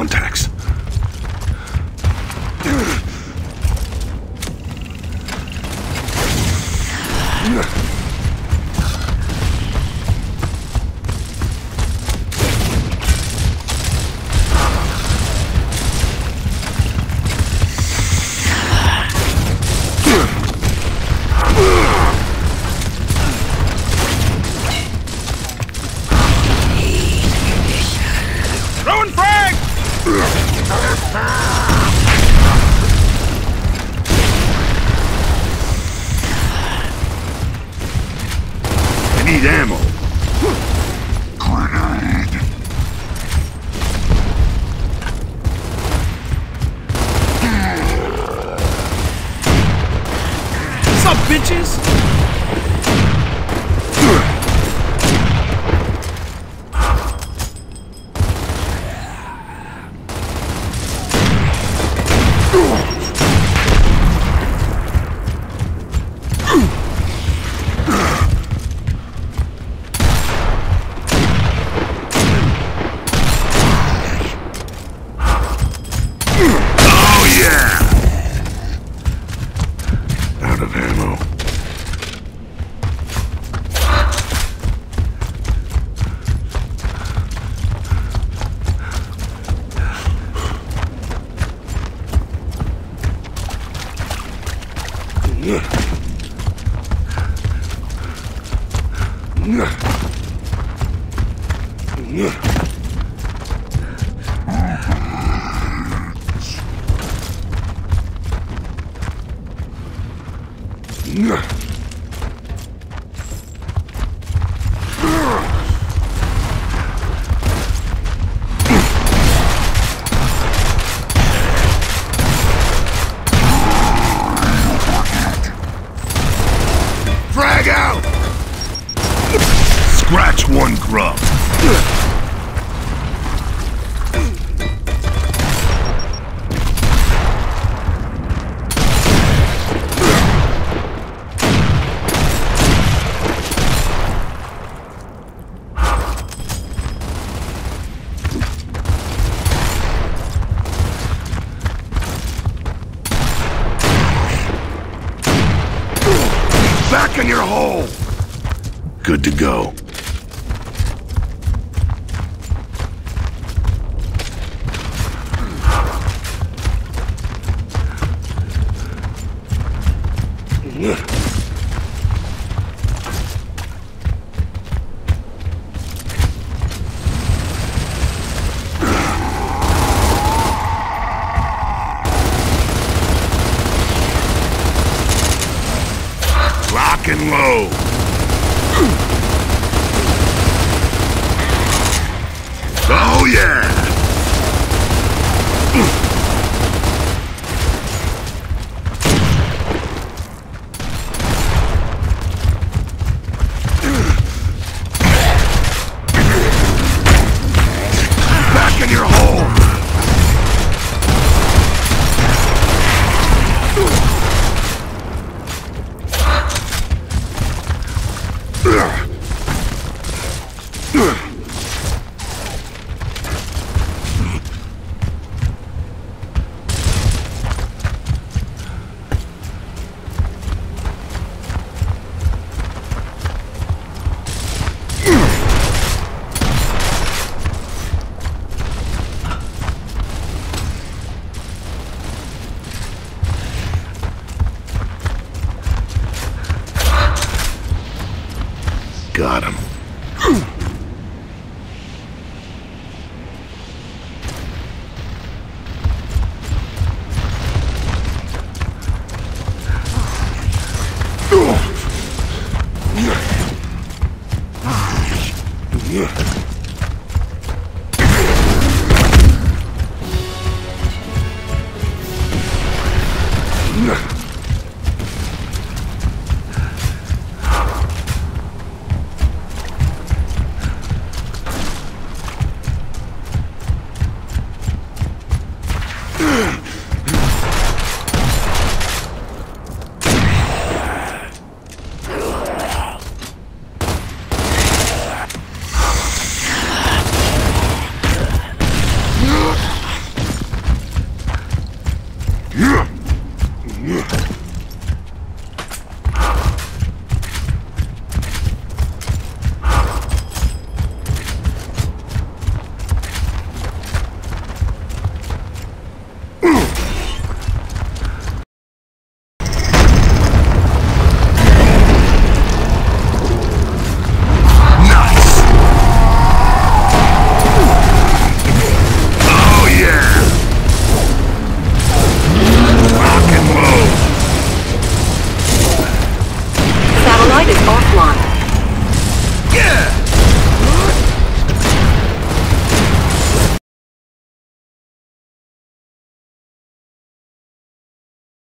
contacts. Need ammo. What's up, bitches? Ugh. Scratch one grub. In your hole! Good to go. Load. Oh yeah! Back in your hole! Got him. Yeah.